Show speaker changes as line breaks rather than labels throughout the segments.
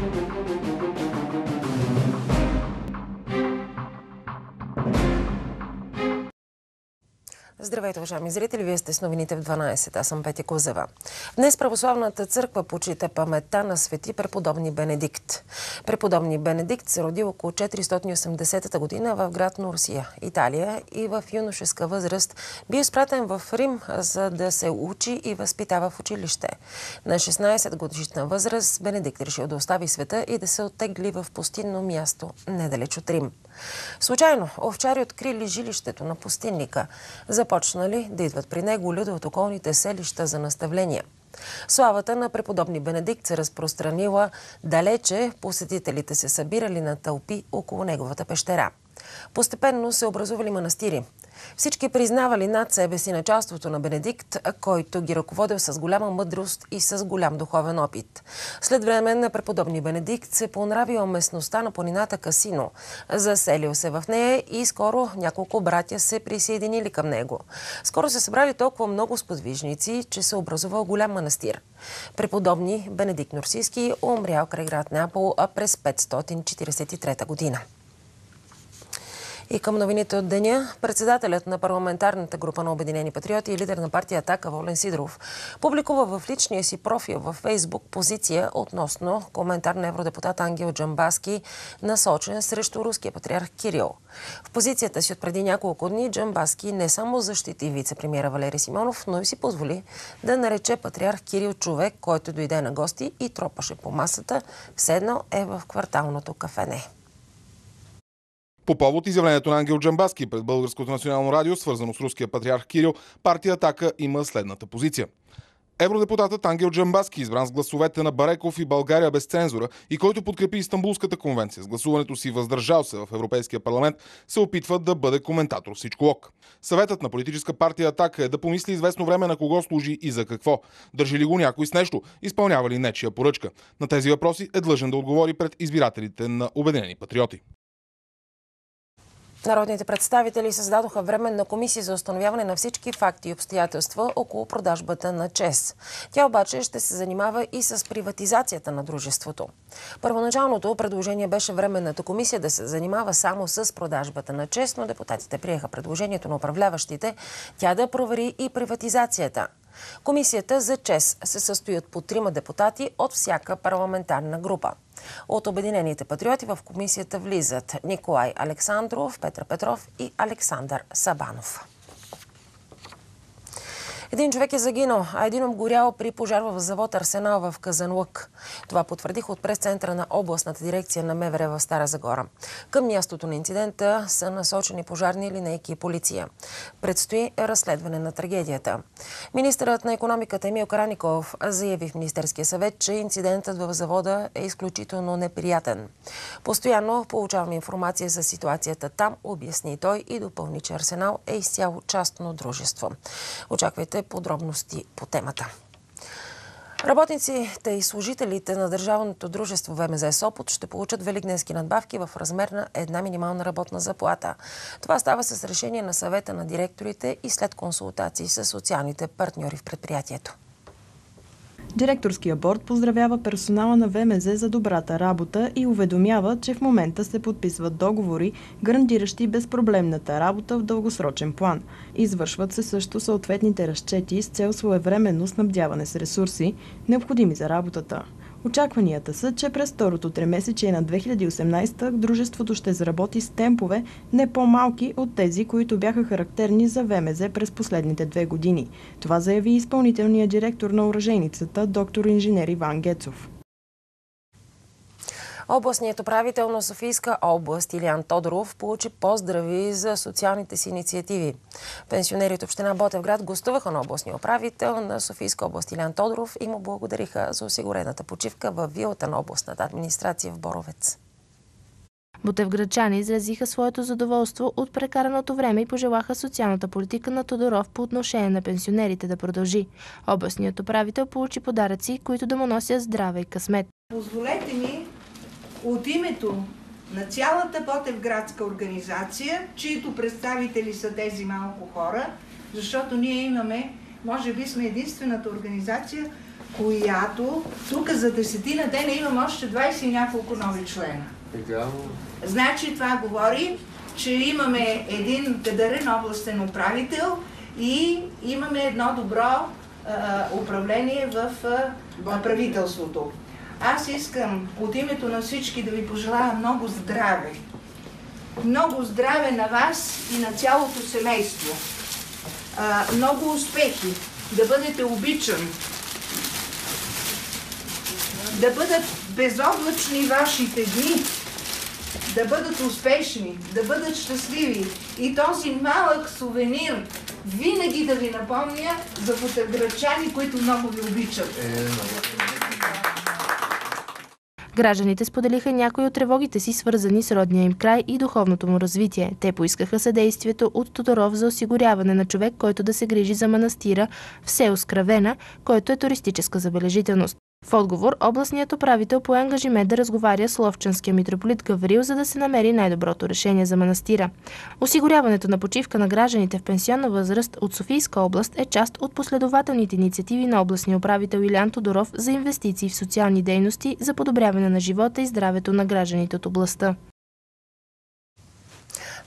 Thank you. Здравейте, уважаеми зрители! Вие сте с новините в 12. Аз съм Петя Козева. Днес Православната църква почита паметта на свети преподобни Бенедикт. Преподобни Бенедикт се роди около 480 година в град Нурсия, Италия и в юношеска възраст би изпратен в Рим, за да се учи и възпитава в училище. На 16 годишна възраст Бенедикт решил да остави света и да се оттегли в пустинно място, недалеч от Рим. Случайно овчари открили жилището на пустинника. Започнали да идват при него люда от околните селища за наставления. Славата на преподобни Бенедикт се разпространила далече, посетителите се събирали на тълпи около неговата пещера. Постепенно се образували манастири. Всички признавали над себе си началството на Бенедикт, който ги ръководил с голяма мъдрост и с голям духовен опит. След време на преподобни Бенедикт се понравила местността на планината Касино. Заселил се в нея и скоро няколко братя се присъединили към него. Скоро се събрали толкова много сподвижници, че се образувал голям манастир. Преподобни Бенедикт Норсийски умрял край град Неапол през 543 година. И към новините от деня, председателят на парламентарната група на Обединени патриоти и лидер на партия Атака Волен Сидоров публикува в личния си профил във Фейсбук позиция относно коментар на евродепутат Ангел Джамбаски, насочен срещу руския патриарх Кирил. В позицията си от преди няколко дни Джамбаски не само защити вице-премьера Валери Симонов, но и си позволи да нарече патриарх Кирил човек, който дойде на гости и тропаше по масата, все едно е в кварталното кафене.
По повод изявлението на Ангел Джамбаски пред Българското национално радио, свързано с руския патриарх Кирил, партия Атака има следната позиция. Евродепутатът Ангел Джамбаски, избран с гласовете на Бареков и България без цензура и който подкрепи Истанбулската конвенция с гласуването си въздържал се в Европейския парламент, се опитва да бъде коментатор всичко лок. Съветът на политическа партия Атака е да помисли известно време на кого служи и за какво. Държи ли го някой с нещо? Изпълнява ли нечия поръчка? На тези въпроси е длъжен да отговори пред избирателите на Обединени патриоти.
Народните представители създадоха временна комисия за установяване на всички факти и обстоятелства около продажбата на ЧЕС. Тя обаче ще се занимава и с приватизацията на дружеството. Първоначалното предложение беше временната комисия да се занимава само с продажбата на ЧЕС, но депутатите приеха предложението на управляващите тя да провери и приватизацията. Комисията за ЧЕС се състои от по трима депутати от всяка парламентарна група. От Обединените патриоти в комисията влизат Николай Александров, Петър Петров и Александър Сабанов. Един човек е загинал, а един обгорял при пожар в завод Арсенал в Казанлък. Това потвърдих от прес-центъра на областната дирекция на МВР в Стара Загора. Към мястото на инцидента са насочени пожарни линейки и полиция. Предстои разследване на трагедията. Министърът на економиката Емил Караников заяви в Министерския съвет, че инцидентът в завода е изключително неприятен. Постоянно получаваме информация за ситуацията там, обясни той и допълни, че Арсенал е изцяло частно дружество. Очаквайте подробности по темата. Работниците и служителите на Държавното дружество ВМЗ Сопот ще получат великденски надбавки в размер на една минимална работна заплата. Това става с решение на съвета на директорите и след консултации с социалните партньори в предприятието.
Директорския борт поздравява персонала на ВМЗ за добрата работа и уведомява, че в момента се подписват договори, гарантиращи безпроблемната работа в дългосрочен план. Извършват се също съответните разчети с цел своевременно снабдяване с ресурси, необходими за работата. Очакванията са, че през второто тримесечие на 2018 дружеството ще заработи с темпове не по-малки от тези, които бяха характерни за ВМЗ през последните две години. Това заяви изпълнителният директор на оръжейницата, доктор инженер Иван Гецов.
Областният управител на Софийска област Илиан Тодоров получи поздрави за социалните си инициативи. Пенсионери от община Ботевград гостуваха на областния управител на Софийска област Илиан Тодоров и му благодариха за осигурената почивка в вилата на областната администрация в Боровец.
Ботевградчани изразиха своето задоволство от прекараното време и пожелаха социалната политика на Тодоров по отношение на пенсионерите да продължи. Областният управител получи подаръци, които да му носят здраве и късмет.
Позволете ми от името на цялата Ботевградска организация, чието представители са тези малко хора, защото ние имаме, може би сме единствената организация, която тук за десетина дена имам още 20 и няколко нови члена. Значи това говори, че имаме един кадарен областен управител и имаме едно добро а, управление в а, правителството. Аз искам от името на всички да ви пожелая много здраве. Много здраве на вас и на цялото семейство. А, много успехи, да бъдете обичан, да бъдат безоблачни вашите дни, да бъдат успешни, да бъдат щастливи. И този малък сувенир винаги да ви напомня за фотографчани, които много ви обичат.
Гражданите споделиха някои от тревогите си, свързани с родния им край и духовното му развитие. Те поискаха съдействието от Тодоров за осигуряване на човек, който да се грижи за манастира в село Скравена, който е туристическа забележителност. В отговор, областният управител по ангажимент да разговаря с ловчанския митрополит Гаврил, за да се намери най-доброто решение за манастира. Осигуряването на почивка на гражданите в пенсионна възраст от Софийска област е част от последователните инициативи на областния управител Илян Тодоров за инвестиции в социални дейности за подобряване на живота и здравето на гражданите от областта.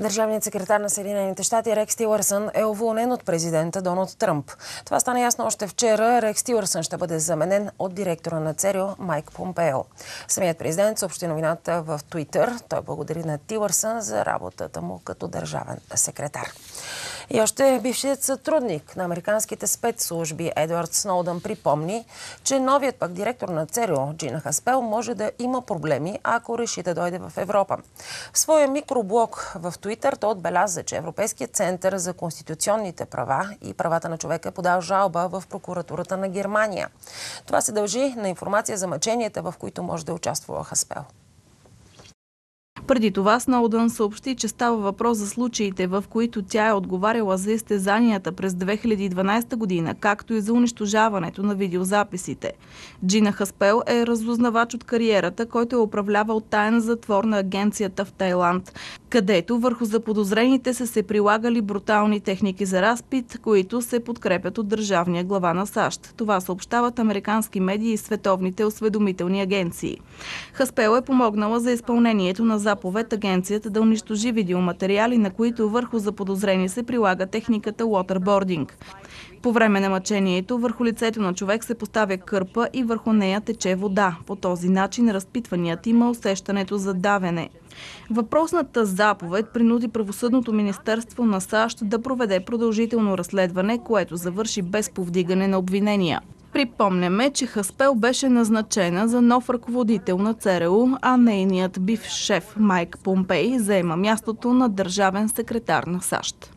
Държавният секретар на Съединените щати Рекс Тилърсън е уволнен от президента Доналд Тръмп. Това стана ясно още вчера. Рекс Тилърсън ще бъде заменен от директора на ЦЕРИО Майк Помпео. Самият президент съобщи новината в Твитър. Той благодари на Тилърсън за работата му като държавен секретар. И още бившият сътрудник на американските спецслужби Едвард Сноудън припомни, че новият пък директор на ЦЕРИО Джина Хаспел може да има проблеми, ако реши да дойде в Европа. В своя микроблог в Твитър той отбеляза, че Европейският център за конституционните права и правата на човека е подал жалба в прокуратурата на Германия. Това се дължи на информация за мъченията, в които може да участва Хаспел.
Преди това Сноудън съобщи, че става въпрос за случаите, в които тя е отговаряла за изтезанията през 2012 година, както и за унищожаването на видеозаписите. Джина Хаспел е разузнавач от кариерата, който е управлявал таен затвор на агенцията в Тайланд, където върху заподозрените са се прилагали брутални техники за разпит, които се подкрепят от държавния глава на САЩ. Това съобщават американски медии и световните осведомителни агенции. Хаспел е помогнала за изпълнението на заповед агенцията да унищожи видеоматериали, на които върху заподозрени се прилага техниката waterboarding. По време на мъчението върху лицето на човек се поставя кърпа и върху нея тече вода. По този начин разпитваният има усещането за давене. Въпросната заповед принуди правосъдното министерство на САЩ да проведе продължително разследване, което завърши без повдигане на обвинения. Припомняме, че Хаспел беше назначена за нов ръководител на ЦРУ, а нейният бив шеф Майк Помпей заема мястото на държавен секретар на САЩ.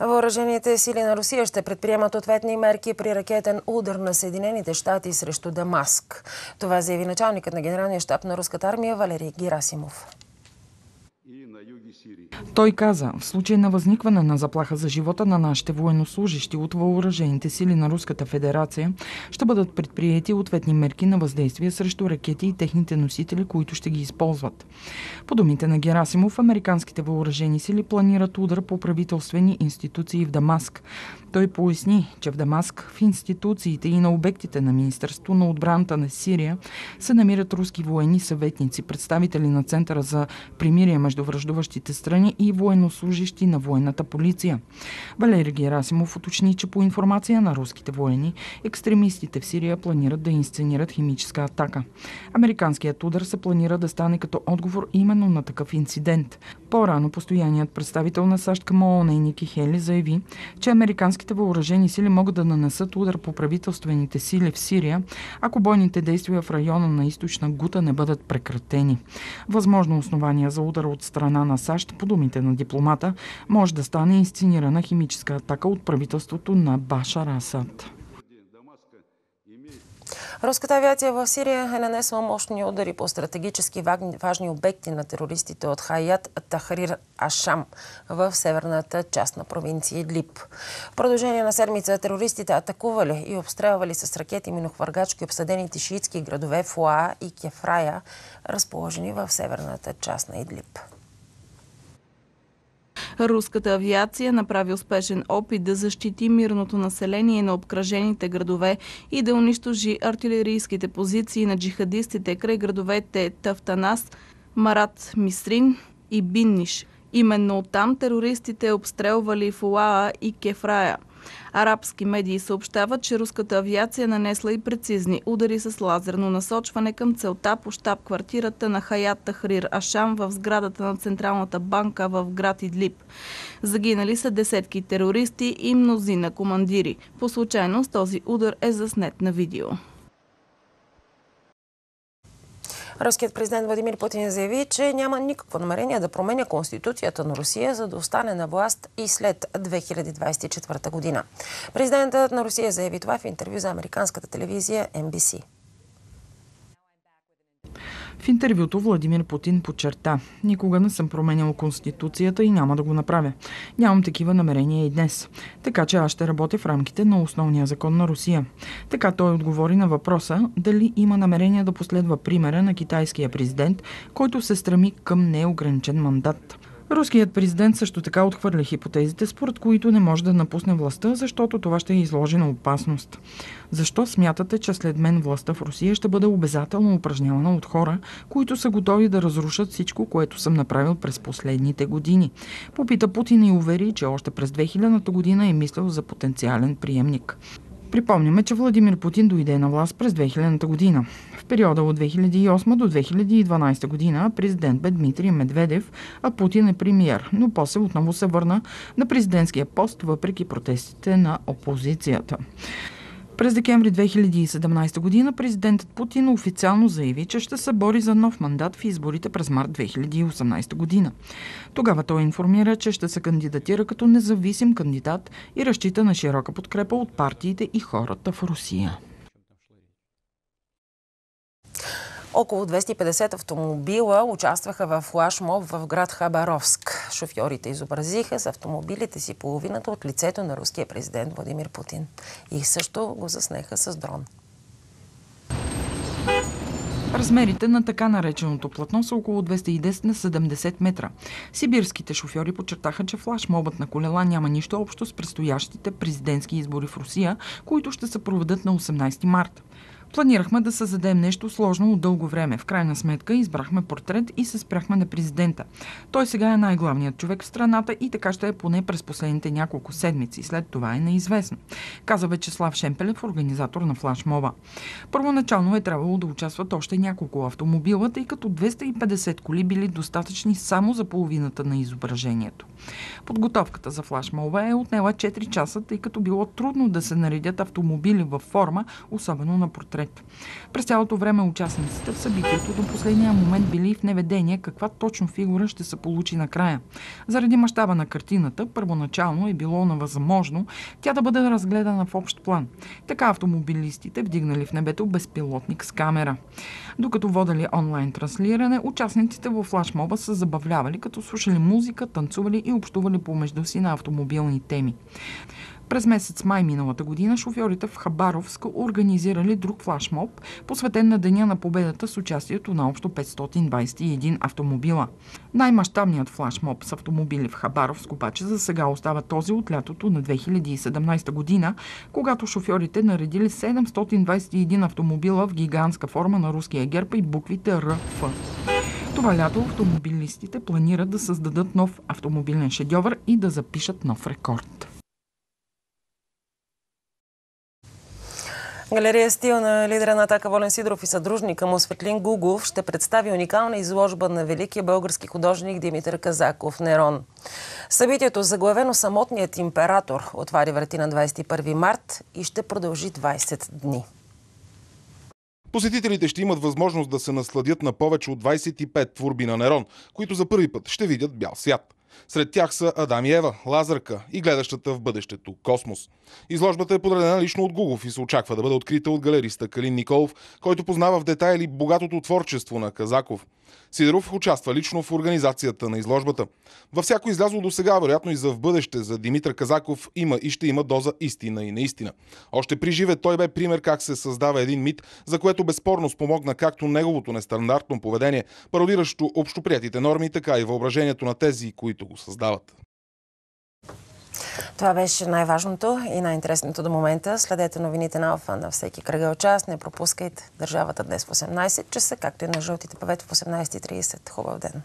Въоръжените сили на Русия ще предприемат ответни мерки при ракетен удар на Съединените щати срещу Дамаск. Това заяви началникът на генералния щаб на руската армия Валерий Герасимов.
Той каза, в случай на възникване на заплаха за живота на нашите военнослужащи от въоръжените сили на Руската федерация, ще бъдат предприяти ответни мерки на въздействие срещу ракети и техните носители, които ще ги използват. По думите на Герасимов, американските въоръжени сили планират удар по правителствени институции в Дамаск. Той поясни, че в Дамаск, в институциите и на обектите на Министерство на отбраната на Сирия се намират руски военни съветници, представители на Центъра за примирие между връждуващите страни и военнослужащи на военната полиция. Валери Герасимов уточни, че по информация на руските военни, екстремистите в Сирия планират да инсценират химическа атака. Американският удар се планира да стане като отговор именно на такъв инцидент. По-рано постоянният представител на САЩ към ООН Ники Хели заяви, че американските въоръжени сили могат да нанесат удар по правителствените сили в Сирия, ако бойните действия в района на източна Гута не бъдат прекратени. Възможно основание за удар от страна на САЩ, по думите на дипломата, може да стане инсценирана химическа атака от правителството на Башар Асад.
Руската авиация в Сирия е нанесла мощни удари по стратегически важни обекти на терористите от Хаят Тахрир Ашам в северната част на провинция Идлиб. В продължение на седмица терористите атакували и обстрелвали с ракети минохвъргачки обсъдените шиитски градове Фуа и Кефрая, разположени в северната част на Идлиб.
Руската авиация направи успешен опит да защити мирното население на обкръжените градове и да унищожи артилерийските позиции на джихадистите край градовете Тафтанас, Марат Мисрин и Бинниш. Именно оттам терористите обстрелвали Фулаа и Кефрая – Арабски медии съобщават, че руската авиация нанесла и прецизни удари с лазерно насочване към целта по щаб-квартирата на Хаят Тахрир Ашам в сградата на Централната банка в град Идлиб. Загинали са десетки терористи и мнозина командири. По случайност този удар е заснет на видео.
Руският президент Владимир Путин заяви, че няма никакво намерение да променя Конституцията на Русия, за да остане на власт и след 2024 година. Президентът на Русия заяви това в интервю за американската телевизия NBC.
В интервюто Владимир Путин подчерта Никога не съм променял Конституцията и няма да го направя. Нямам такива намерения и днес. Така че аз ще работя в рамките на основния закон на Русия. Така той отговори на въпроса дали има намерение да последва примера на китайския президент, който се стреми към неограничен мандат. Руският президент също така отхвърля хипотезите, според които не може да напусне властта, защото това ще е изложи на опасност. Защо смятате, че след мен властта в Русия ще бъде обязателно упражнявана от хора, които са готови да разрушат всичко, което съм направил през последните години? Попита Путин и увери, че още през 2000 година е мислил за потенциален приемник. Припомняме, че Владимир Путин дойде на власт през 2000 година. В периода от 2008 до 2012 година президент бе Дмитрий Медведев, а Путин е премиер, но после отново се върна на президентския пост, въпреки протестите на опозицията. През декември 2017 година президентът Путин официално заяви, че ще се бори за нов мандат в изборите през март 2018 година. Тогава той информира, че ще се кандидатира като независим кандидат и разчита на широка подкрепа от партиите и хората в Русия.
Около 250 автомобила участваха в флашмоб в град Хабаровск. Шофьорите изобразиха с автомобилите си половината от лицето на руския президент Владимир Путин. И също го заснеха с дрон.
Размерите на така нареченото платно са около 210 на 70 метра. Сибирските шофьори подчертаха, че флашмобът на колела няма нищо общо с предстоящите президентски избори в Русия, които ще се проведат на 18 марта. Планирахме да създадем нещо сложно от дълго време. В крайна сметка избрахме портрет и се спряхме на президента. Той сега е най-главният човек в страната и така ще е поне през последните няколко седмици. След това е неизвестно. Каза Вячеслав Шемпелев, организатор на флашмоба. Първоначално е трябвало да участват още няколко автомобила, тъй като 250 коли били достатъчни само за половината на изображението. Подготовката за флашмоба е отнела 4 часа, тъй като било трудно да се наредят автомобили във форма, особено на портрет портрет. През цялото време участниците в събитието до последния момент били в неведение каква точно фигура ще се получи накрая. Заради мащаба на картината, първоначално е било невъзможно тя да бъде разгледана в общ план. Така автомобилистите вдигнали в небето безпилотник с камера. Докато водали онлайн транслиране, участниците в флашмоба са забавлявали, като слушали музика, танцували и общували помежду си на автомобилни теми. През месец май миналата година шофьорите в Хабаровск организирали друг флашмоб, посветен на Деня на победата с участието на общо 521 автомобила. Най-мащабният флашмоб с автомобили в Хабаровск обаче за сега остава този от лятото на 2017 година, когато шофьорите наредили 721 автомобила в гигантска форма на руския герб и буквите РФ. Това лято автомобилистите планират да създадат нов автомобилен шедьовър и да запишат нов рекорд.
Галерия Стил на лидера на Атака Волен Сидоров и съдружника му Светлин Гугов ще представи уникална изложба на великия български художник Димитър Казаков Нерон. Събитието, заглавено Самотният император, отвари врати на 21 март и ще продължи 20 дни.
Посетителите ще имат възможност да се насладят на повече от 25 творби на Нерон, които за първи път ще видят бял свят. Сред тях са Адам и Ева, Лазарка и гледащата в бъдещето Космос. Изложбата е подредена лично от Гугов и се очаква да бъде открита от галериста Калин Николов, който познава в детайли богатото творчество на Казаков. Сидоров участва лично в организацията на изложбата. Във всяко излязло до сега, вероятно и за в бъдеще, за Димитър Казаков има и ще има доза истина и неистина. Още при живе той бе пример как се създава един мит, за което безспорно спомогна както неговото нестандартно поведение, пародиращо общоприятите норми, така и въображението на тези, които го създават.
Това беше най-важното и най-интересното до момента. Следете новините на Алфа на всеки кръгъл час. Не пропускайте държавата днес в 18 часа, както и на жълтите павет в 18.30. Хубав ден!